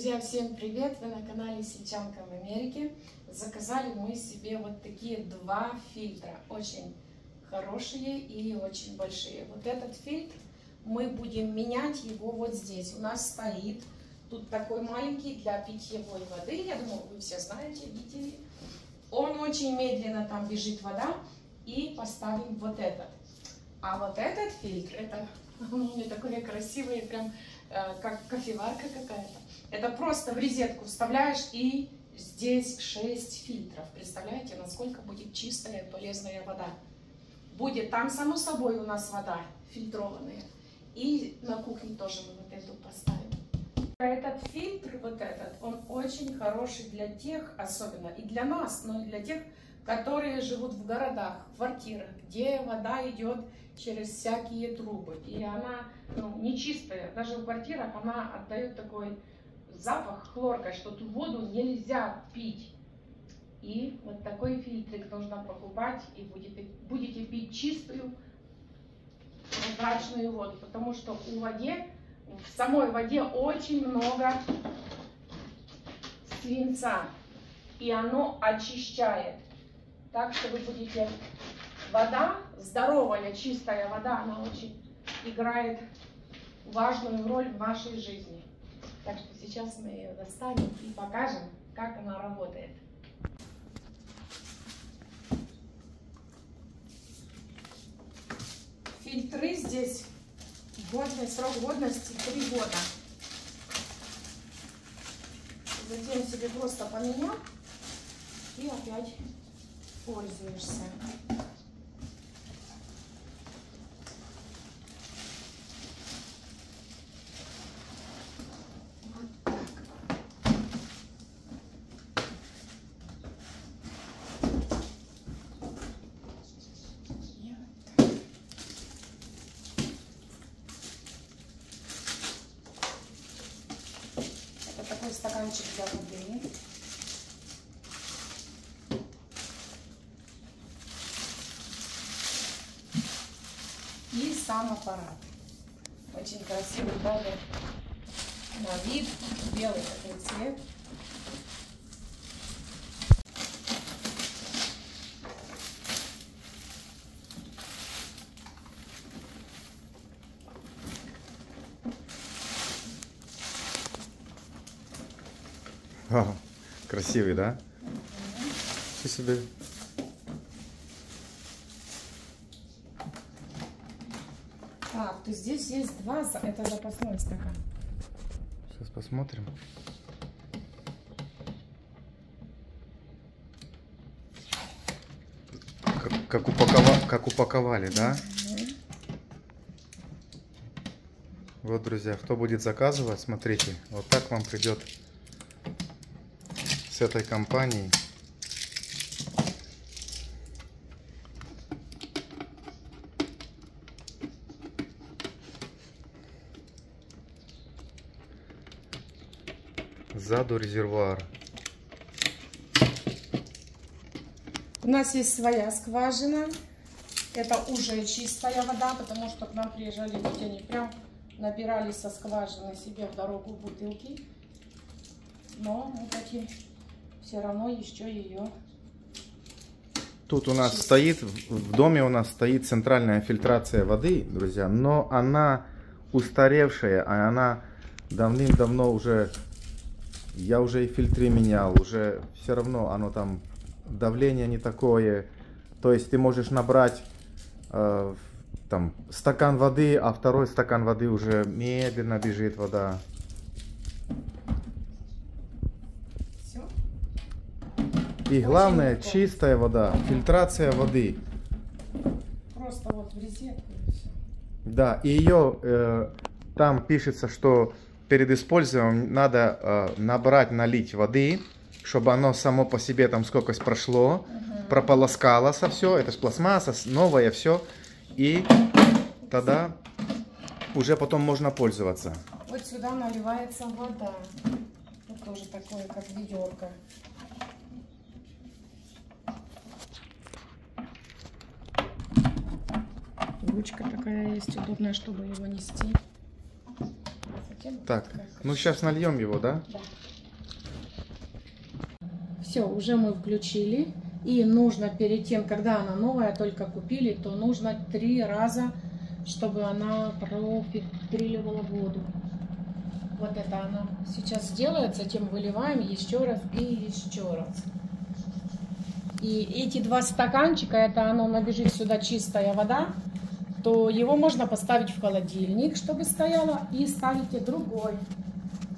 Друзья, всем привет! Вы на канале Сельчанка в Америке. Заказали мы себе вот такие два фильтра. Очень хорошие и очень большие. Вот этот фильтр мы будем менять его вот здесь. У нас стоит тут такой маленький для питьевой воды. Я думаю, вы все знаете, видели. Он очень медленно там бежит вода. И поставим вот этот. А вот этот фильтр, это у меня такой красивый, прям как кофеварка какая-то. Это просто в розетку вставляешь и здесь 6 фильтров. Представляете, насколько будет чистая и полезная вода. Будет там, само собой, у нас вода фильтрованная. И на кухне тоже мы вот эту поставим. Этот фильтр, вот этот, он очень хороший для тех, особенно и для нас, но и для тех, которые живут в городах, в квартирах, где вода идет через всякие трубы. И она ну, нечистая. Даже в квартирах она отдает такой запах хлоркой, что ту воду нельзя пить. И вот такой фильтрик нужно покупать, и будете, будете пить чистую, прозрачную воду. Потому что у воде, в самой воде очень много свинца. И оно очищает. Так что вы будете... Вода, здоровая, чистая вода, она очень играет важную роль в нашей жизни. Так что сейчас мы ее достанем и покажем, как она работает. Фильтры здесь, годный срок годности 3 года. Затем себе просто поменял и опять пользуешься. такой стаканчик воды. И сам аппарат. Очень красивый даже на вид. Белый такой цвет. О, красивый, да? Что себе? Так, то здесь есть два, это запасной стакан. Сейчас посмотрим. Как, как, упакова, как упаковали, да? Вот, друзья, кто будет заказывать, смотрите, вот так вам придет с этой компанией. Сзаду резервуар. У нас есть своя скважина. Это уже чистая вода, потому что к нам приезжали люди, они прям набирали со скважины себе в дорогу бутылки. Но мы таки все равно еще ее... Тут у нас стоит, в доме у нас стоит центральная фильтрация воды, друзья, но она устаревшая, а она давным-давно уже, я уже и фильтры менял, уже все равно оно там, давление не такое, то есть ты можешь набрать э, там стакан воды, а второй стакан воды уже медленно бежит вода. И главное, Очень чистая вода, фильтрация воды. Просто вот в резетку Да, и ее э, там пишется, что перед использованием надо э, набрать, налить воды, чтобы оно само по себе там сколько прошло, угу. прополоскало со все, это же пластмасса, новое все, и тогда уже потом можно пользоваться. Вот сюда наливается вода, вот тоже такое, как ведерко. Ручка такая есть удобная, чтобы его нести. Так, ну сейчас нальем его, да? Да. Все, уже мы включили. И нужно перед тем, когда она новая, только купили, то нужно три раза, чтобы она профильтровала воду. Вот это она сейчас сделает, затем выливаем еще раз и еще раз. И эти два стаканчика, это оно набежит сюда чистая вода, то его можно поставить в холодильник, чтобы стояло, и ставите другой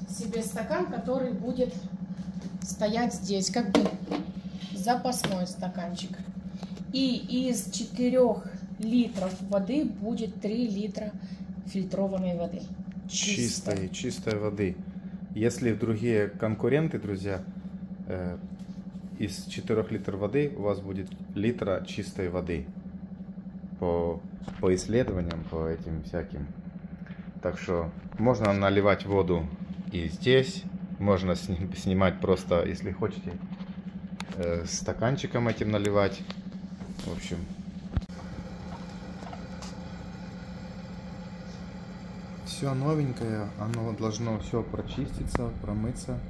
себе стакан, который будет стоять здесь, как бы запасной стаканчик. И из 4 литров воды будет 3 литра фильтрованной воды. Чистой, чистой воды. Если другие конкуренты, друзья, э, из 4 литров воды у вас будет литра чистой воды. По, по исследованиям, по этим всяким. Так что можно наливать воду и здесь. Можно сни- снимать просто, если хотите, э, стаканчиком этим наливать. В общем, все новенькое, оно должно все прочиститься, промыться.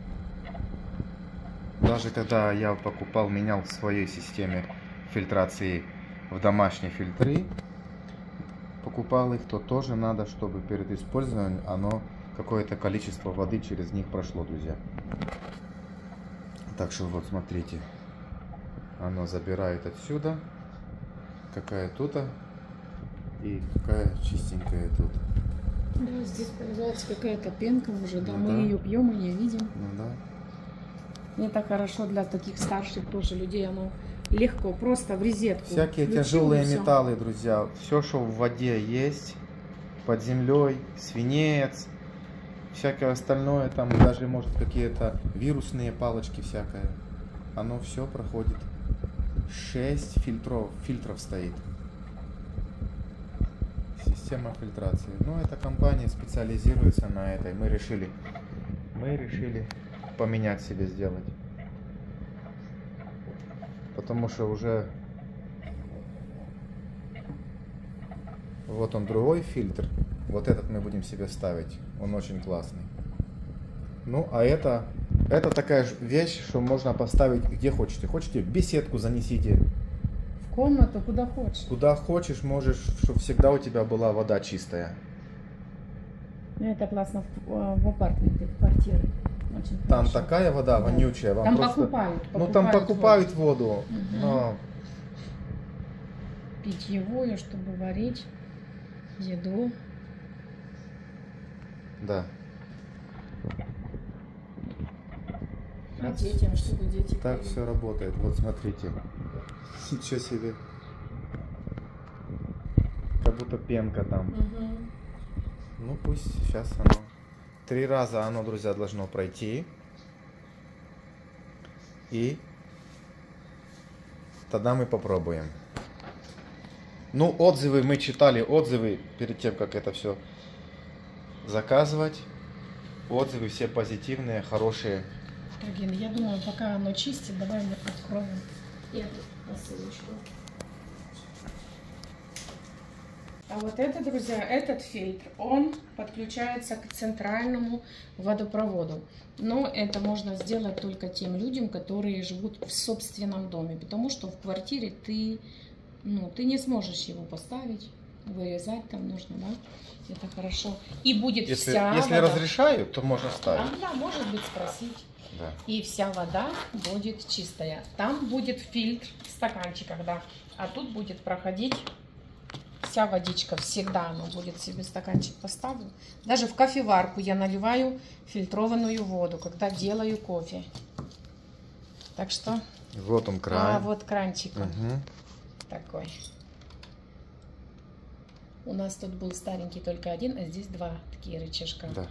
Даже когда я покупал, менял в своей системе фильтрации в домашние фильтры, покупал их, то тоже надо, чтобы перед использованием оно какое-то количество воды через них прошло, друзья. Так что вот смотрите, оно забирает отсюда, какая тут, и какая чистенькая тут. Да, здесь появляется какая-то пенка уже, да, Ну мы да. ее пьем и не видим. Ну да. Это хорошо для таких старших тоже людей, оно легко, просто в розетку. Всякие включил, тяжелые металлы, друзья, все, что в воде есть, под землей, свинец, всякое остальное, там даже, может, какие-то вирусные палочки всякое, оно все проходит. 6 фильтров, фильтров стоит. Система фильтрации. Ну, эта компания специализируется на этой. Мы решили, мы решили поменять себе сделать. Потому что уже вот он другой фильтр. Вот этот мы будем себе ставить. Он очень классный. Ну, а это, это такая вещь, что можно поставить где. Хотите, в беседку занесите. В комнату, куда хочешь. Куда хочешь, можешь, чтобы всегда у тебя была вода чистая. Ну, Это классно в, э, в апартменте, в квартире. Очень Там хорошо. такая вода Да. вонючая. Вам Там просто... покупают, Ну, там покупают покупают воду. Мгм. Но питьевую, чтобы варить еду. да. А детям, чтобы дети Так пили. все работает. Вот смотрите. Ничего себе. Как будто пенка там. Мгм. Ну пусть сейчас оно. Три раза оно, друзья, должно пройти. И тогда мы попробуем. Ну, отзывы мы читали, отзывы перед тем, как это все заказывать. Отзывы все позитивные, хорошие. Ген, я думаю, пока оно чистит, давай мы откроем эту посылочку. А вот это, друзья, этот фильтр, он подключается к центральному водопроводу. Но это можно сделать только тем людям, которые живут в собственном доме, потому что в квартире ты, ну, ты не сможешь его поставить, вырезать там нужно, да? Это хорошо. И будет Если, вся если вода. разрешают, то можно ставить. А, да, может быть, спросить. Да. И вся вода будет чистая. Там будет фильтр в стаканчиках, да. А тут будет проходить вся водичка. Всегда оно будет себе стаканчик поставлю. Даже в кофеварку я наливаю фильтрованную воду, когда делаю кофе. Так что, Вот он край. а вот кранчик он Мгм. такой. У нас тут был старенький только один, а здесь два такие рычажка. Да.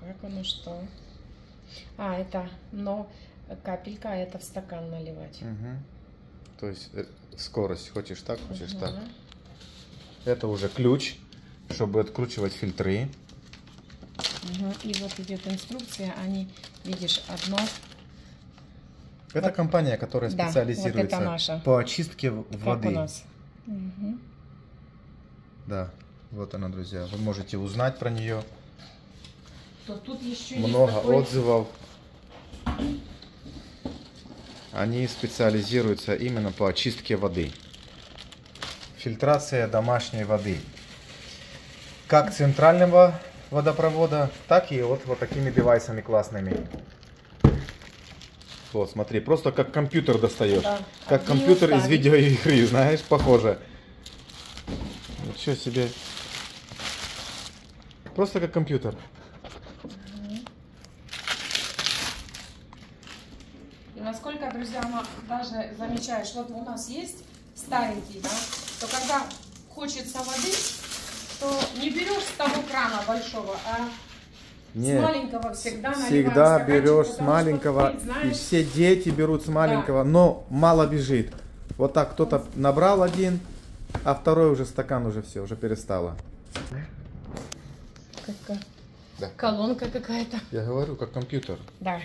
Как оно что? А, это, но капелька, это в стакан наливать. Мгм. То есть э, скорость хочешь так, хочешь Мгм. так. Это уже ключ, чтобы откручивать фильтры. Мгм. И вот идет инструкция, они, видишь, одно. Это Вот. компания, которая Да, специализируется вот наша. по очистке Как воды. у нас. Мгм. Да, вот она, друзья. Вы можете узнать про нее. то тут еще много есть такой... отзывов. Они специализируются именно по очистке воды. Фильтрация домашней воды. Как центрального водопровода, так и вот, вот такими девайсами классными. Вот, смотри, просто как компьютер достаешь. Да. Как Один компьютер из видеоигры, знаешь, похоже. Ничего себе. Просто как компьютер. И насколько, друзья, даже замечаешь, вот у нас есть старенький, да, то когда хочется воды, то не берешь с того крана большого, а Нет. с маленького всегда Всегда берешь с что маленького, ты и знаешь, все дети берут с маленького, но мало бежит. Вот так кто-то набрал один, а второй уже стакан уже все, уже перестало. какая Да. колонка какая-то. Я говорю, как компьютер. Да.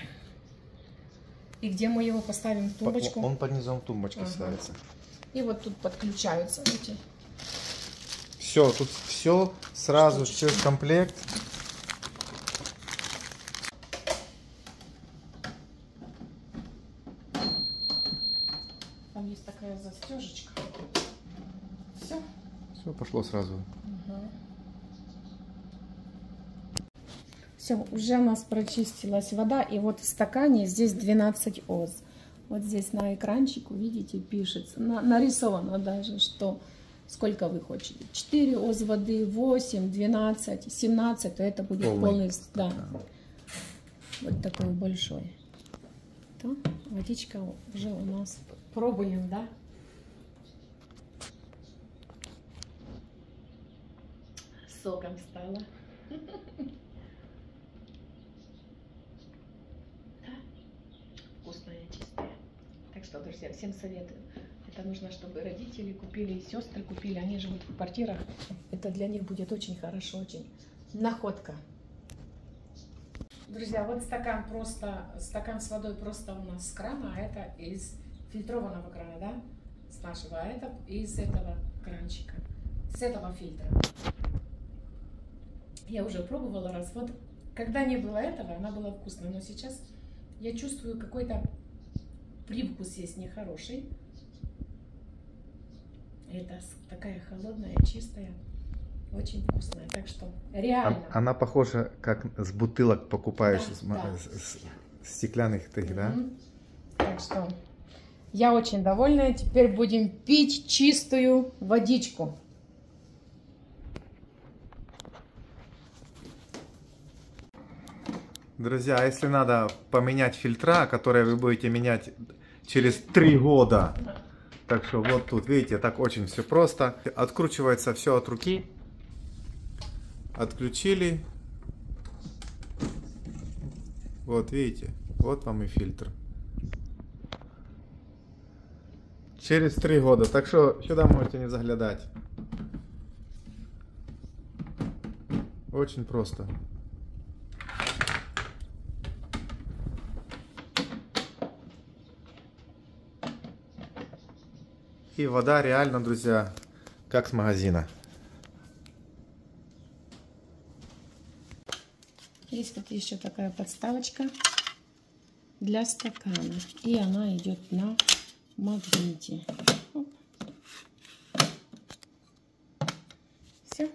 И где мы его поставим в тумбочку? Он под низом тумбочки Ага. ставится. И вот тут подключаются эти. Все, тут все сразу, все комплект. Там есть такая застежечка. Все. Все пошло сразу. Все, уже у нас прочистилась вода. И вот в стакане здесь 12 оз. Вот здесь на экранчику, видите, пишется, на- нарисовано даже, что сколько вы хотите. 4 оз воды, 8, 12, 17, то это будет Полный. полный, да, вот такой большой. То водичка уже у нас. Пробуем, да? Соком стала. Да? Вкусная, чистая. Так что, друзья, всем советую. Это нужно, чтобы родители купили, и сестры купили. Они живут в квартирах. Это для них будет очень хорошо, очень находка. Друзья, вот стакан просто, стакан с водой просто у нас с крана, а это из фильтрованного крана, да? С нашего, а это из этого кранчика, с этого фильтра. Я уже пробовала раз. Вот когда не было этого, она была вкусная, но сейчас я чувствую какой-то привкус есть нехороший. Это такая холодная, чистая, очень вкусная. Так что реально. А- Она похожа, как с бутылок покупаешь, Да, с да. с- с- стеклянных таких, да? Мгм. Так что я очень довольна. Теперь будем пить чистую водичку. Друзья, а если надо поменять фильтра, которые вы будете менять через три года, так что вот тут, видите, так очень все просто. Откручивается все от руки. Отключили. Вот, видите, вот вам и фильтр. Через три года, так что сюда можете не заглядать. Очень просто. И вода реально, друзья, как с магазина. Есть вот еще такая подставочка для стакана. И она идет на магните. Все.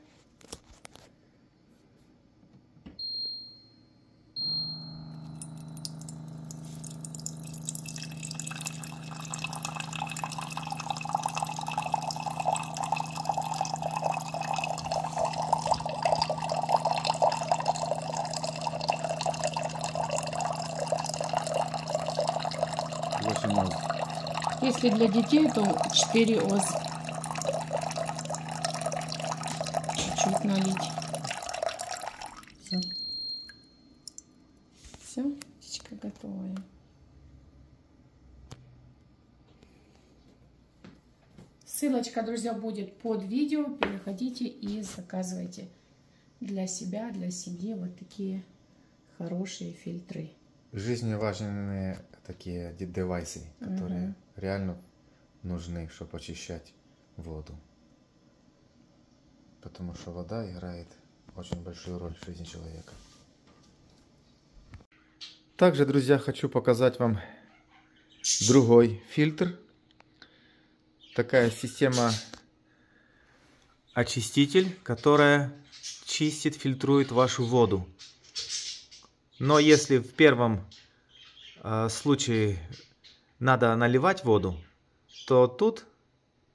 Очень много. Если для детей, то 4 оз. Чуть-чуть налить. Все. Все, птичка готовая. Ссылочка, друзья, будет под видео. Переходите и заказывайте для себя, для семьи вот такие хорошие фильтры. Жизненно важные такие де- девайсы, которые Мгм. Реально нужны, чтобы очищать воду. Потому что вода играет очень большую роль в жизни человека. Также, друзья, хочу показать вам другой фильтр. Такая система очиститель, которая чистит, фильтрует вашу воду. Но если в первом э, случае надо наливать воду, то тут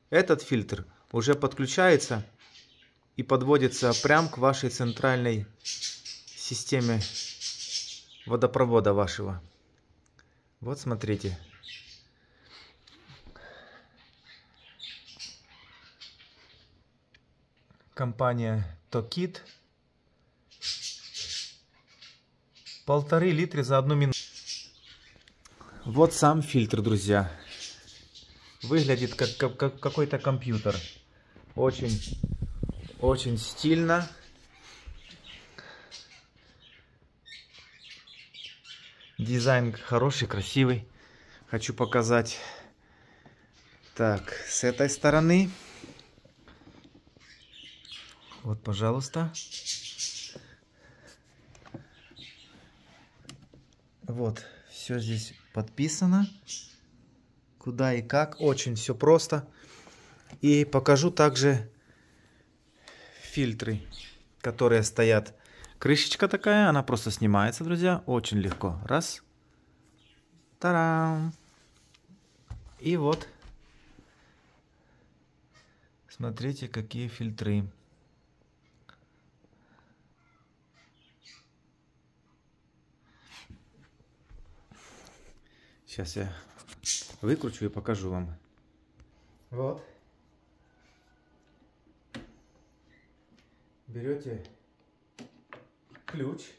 этот фильтр уже подключается и подводится прям к вашей центральной системе водопровода вашего. Вот смотрите. Компания Tokit. Полторы литра за одну минуту. Вот сам фильтр, друзья. Выглядит как, как, как какой-то компьютер. Очень, очень стильно. Дизайн хороший, красивый. Хочу показать. Так, с этой стороны. Вот, пожалуйста. Вот, все здесь подписано. Куда и как. Очень все просто. И покажу также фильтры, которые стоят. Крышечка такая, она просто снимается, друзья. Очень легко. Раз. Тарам. И вот. Смотрите, какие фильтры. Сейчас я выкручу и покажу вам. Вот. Берете ключ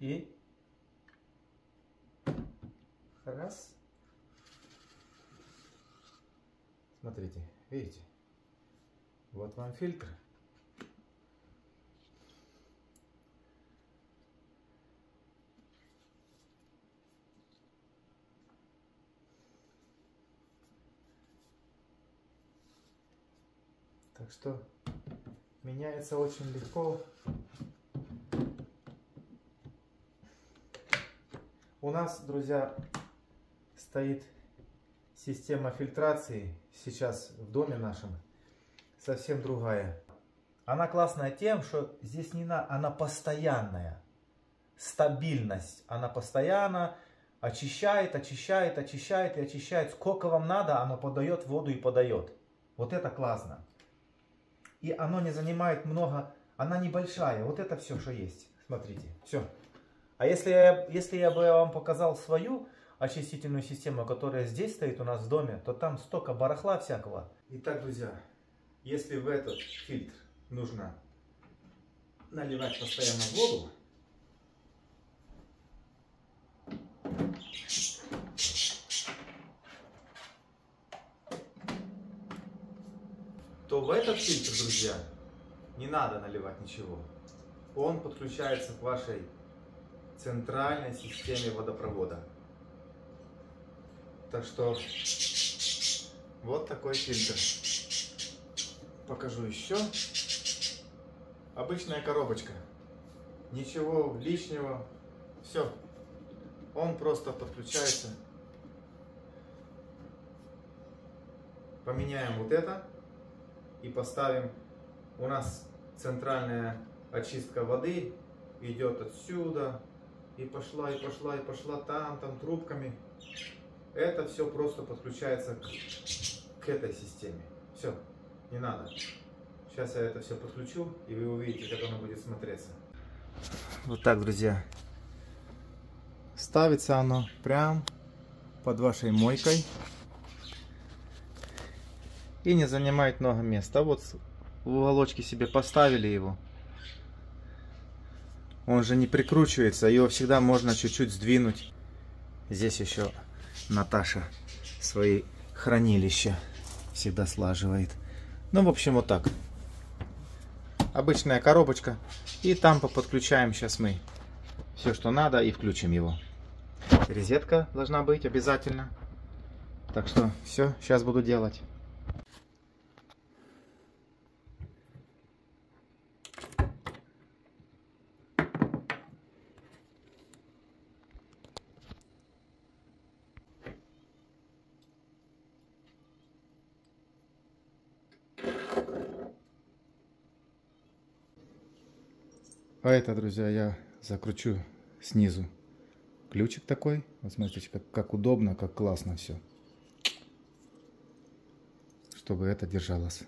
и раз. Смотрите, видите? Вот вам фильтр. Так что меняется очень легко. У нас, друзья, стоит система фильтрации сейчас в доме нашем совсем другая. Она классная тем, что здесь не на, она постоянная. Стабильность. Она постоянно очищает, очищает, очищает и очищает. Сколько вам надо, оно подает воду и подает. Вот это классно и оно не занимает много, она небольшая. Вот это все, что есть. Смотрите, все. А если если я бы вам показал свою очистительную систему, которая здесь стоит у нас в доме, то там столько барахла всякого. Итак, друзья, если в этот фильтр нужно наливать постоянно воду, то в этот фильтр, друзья, не надо наливать ничего. Он подключается к вашей центральной системе водопровода. Так что вот такой фильтр. Покажу еще. Обычная коробочка. Ничего лишнего. Все. Он просто подключается. Поменяем вот это и поставим. У нас центральная очистка воды идет отсюда. И пошла, и пошла, и пошла там, там трубками. Это все просто подключается к, к этой системе. Все, не надо. Сейчас я это все подключу, и вы увидите, как оно будет смотреться. Вот так, друзья. Ставится оно прям под вашей мойкой и не занимает много места. Вот в уголочке себе поставили его. Он же не прикручивается, его всегда можно чуть-чуть сдвинуть. Здесь еще Наташа свои хранилища всегда слаживает. Ну, в общем, вот так. Обычная коробочка. И там подключаем сейчас мы все, что надо, и включим его. Резетка должна быть обязательно. Так что все, сейчас буду делать. А это, друзья, я закручу снизу. Ключик такой. Вот смотрите, как, как удобно, как классно все. Чтобы это держалось.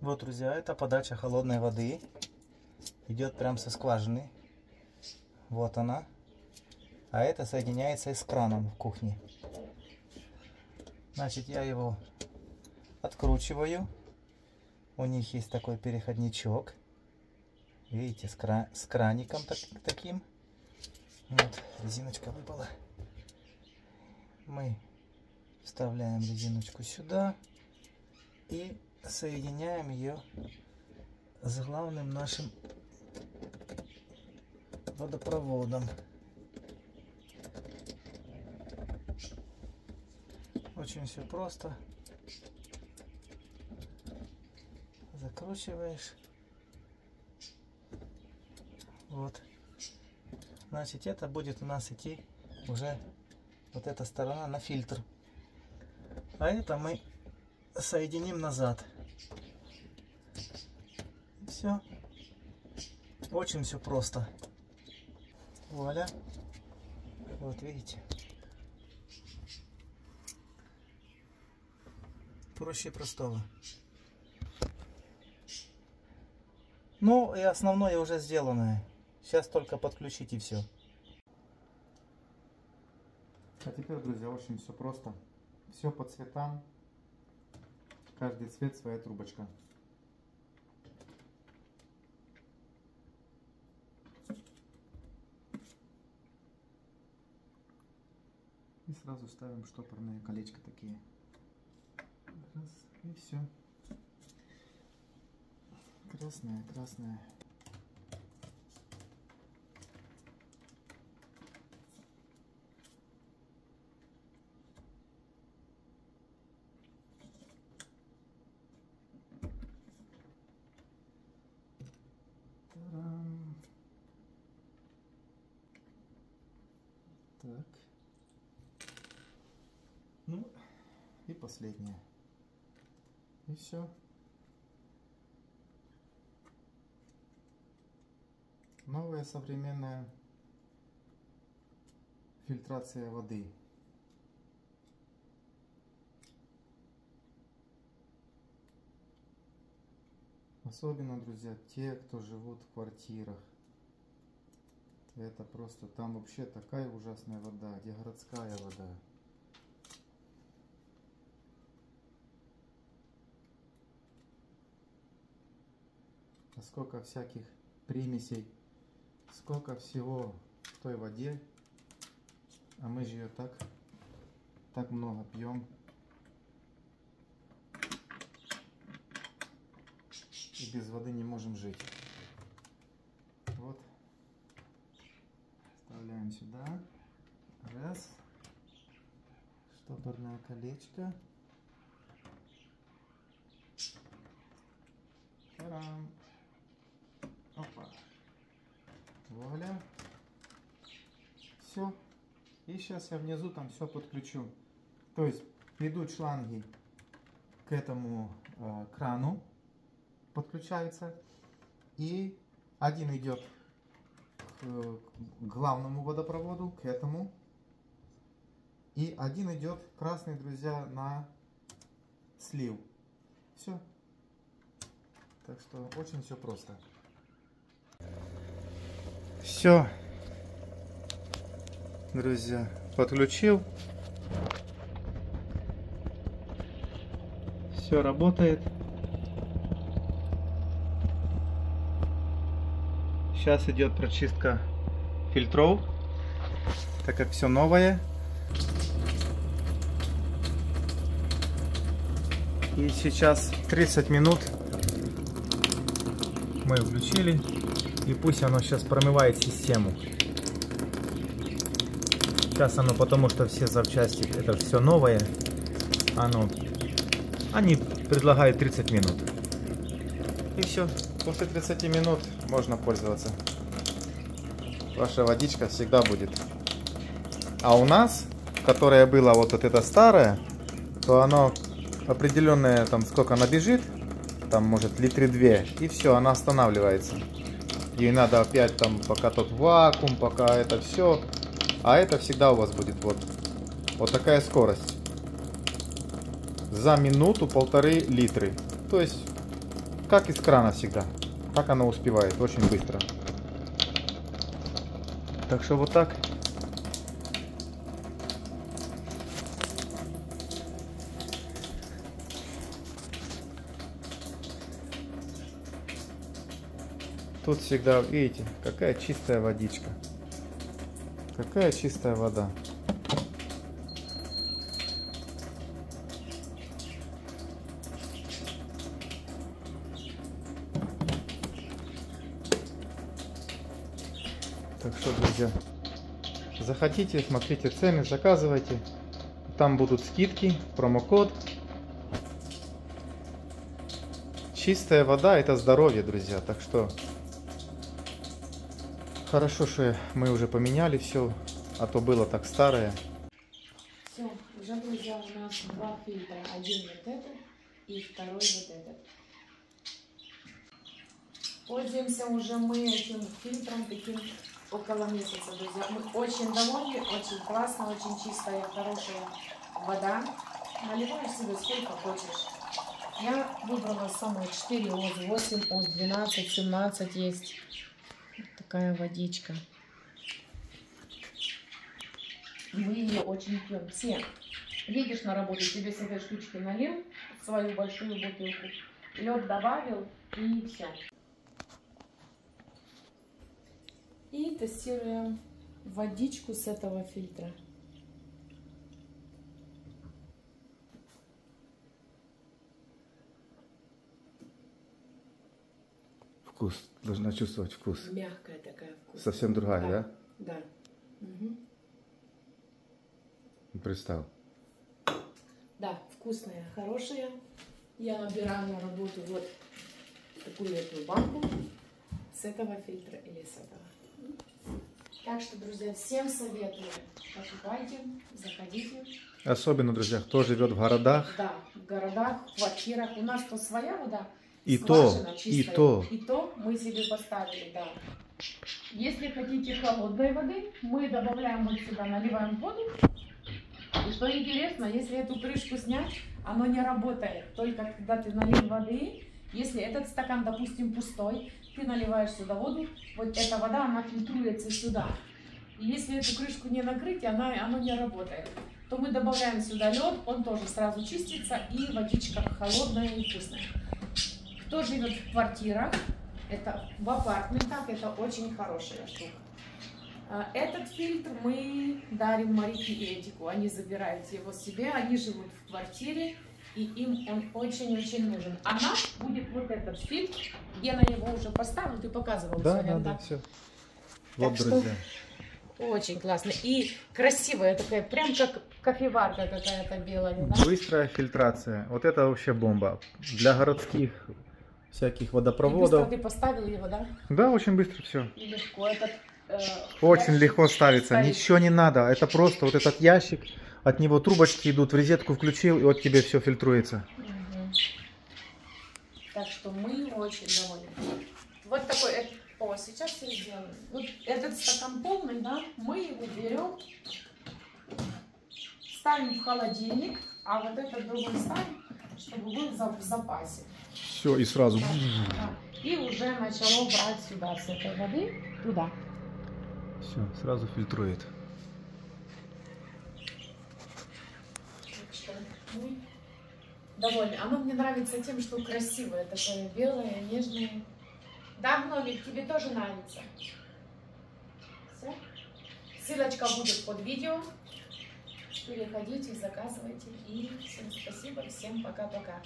Вот, друзья, это подача холодной воды. Идет прям со скважины. Вот она. А это соединяется с краном в кухне. Значит, я его откручиваю. У них есть такой переходничок. Видите, с, кра с краником так таким. Вот, резиночка выпала. Мы вставляем резиночку сюда и соединяем ее с главным нашим водопроводом. Очень все просто. Закручиваешь. Вот. Значит, это будет у нас идти уже вот эта сторона на фильтр. А это мы соединим назад. Все. Очень все просто. Вуаля. Вот видите. Проще простого. Ну и основное уже сделанное. Сейчас только подключить и все. А теперь, друзья, очень все просто. Все по цветам. Каждый цвет своя трубочка. И сразу ставим штопорные колечко такие. Раз, и все. Красная, красная. Так. Ну, и последнее. И все. Новая современная фильтрация воды. Особенно, друзья, те, кто живут в квартирах. Это просто, там вообще такая ужасная вода, где городская вода. А сколько всяких примесей, сколько всего в той воде, а мы же ее так, так много пьем. И без воды не можем жить. Вот. Вставляем сюда. Раз. Штопорное колечко. Тарам. Вуаля. Все. И сейчас я внизу там все подключу. То есть идут шланги к этому э, крану. Подключается. И один идет к главному водопроводу, к этому. И один идет красный, друзья, на слив. Все. Так что очень все просто. Все. Друзья, подключил. Все работает. Сейчас идет прочистка фильтров, так как все новое. И сейчас 30 минут мы включили. И пусть оно сейчас промывает систему. Сейчас оно, потому что все запчасти, это все новое. Оно, они предлагают 30 минут. И все. После 30 минут можно пользоваться. Ваша водичка всегда будет. А у нас, которая была вот, вот это старая, то оно определенное, там сколько она бежит, там может литры две, и все, она останавливается. Ей надо опять там, пока тот вакуум, пока это все. А это всегда у вас будет вот, вот такая скорость. За минуту полторы литры. То есть, как из крана всегда. Как она успевает, очень быстро. Так что вот так. Тут всегда, видите, какая чистая водичка. Какая чистая вода. Так что, друзья, заходите, смотрите цены, заказывайте. Там будут скидки, промокод. Чистая вода это здоровье, друзья. Так что хорошо, что мы уже поменяли все, а то было так старое. Все, уже, друзья, у нас два фильтра. Один вот этот и второй вот этот. Пользуемся уже мы этим фильтром таким около месяца, друзья. Мы очень довольны, очень классно, очень чистая, хорошая вода. Наливаешь себе сколько хочешь. Я выбрала самые 4 ОЗ, 8 ОЗ, 12, 17 есть. Такая водичка. Мы ее очень пьем. Все. Едешь на работу, тебе с этой штучки налил свою большую бутылку, лед добавил и все. И тестируем водичку с этого фильтра. Вкус, должна чувствовать вкус. Мягкая такая вкусная. Совсем другая, Да. да? Да. Мгм. Представь. Да, вкусная, хорошая. Я набираю на работу вот такую эту банку с этого фильтра или с этого. Так что, друзья, всем советую. Покупайте, заходите. Особенно, друзья, кто живет в городах, Да, в городах, в квартирах. У нас то своя вода, И то, и то. И то мы себе поставили, да. Если хотите холодной воды, мы добавляем вот сюда, наливаем воду. И что интересно, если эту крышку снять, оно не работает. Только когда ты налил воды, если этот стакан, допустим, пустой, ты наливаешь сюда воду, вот эта вода, она фильтруется сюда. И если эту крышку не накрыть, она, оно не работает. То мы добавляем сюда лед, он тоже сразу чистится, и водичка холодная и вкусная. Кто живет в квартирах, это в апартментах, это очень хорошая штука. А, Этот фильтр мы дарим Марике и Эдику. Они забирают его себе, они живут в квартире, и им он очень-очень нужен. А наш будет вот этот фильтр, Гена его уже поставил, ты показывал Да, сегодня, да, да, все. Вот, что- друзья. Очень классно. И красивая такая, прям как кофеварка какая-то белая. да? Быстрая фильтрация. Вот это вообще бомба. Для городских всяких И быстро водопроводов. ты поставил его, да? Да, очень быстро все. И легко этот... э, Очень ящик легко ставится. стоит. Ничего не надо. Это просто вот этот ящик. От него трубочки идут, в розетку включил, и вот тебе все фильтруется. Мгм. Так что мы очень довольны. Вот такой, э, о, сейчас все сделаем. Вот этот стакан полный, да, мы его берем, ставим в холодильник, а вот этот другой ставим, чтобы был в запасе. Все, и сразу. И уже начало брать сюда с этой воды, туда. Все, сразу фильтрует. Довольны. Оно мне нравится тем, что красивое, такое белое, нежное. Да, Гномик, тебе тоже нравится? Все? Ссылочка будет под видео. Переходите, заказывайте. И всем спасибо, всем пока-пока.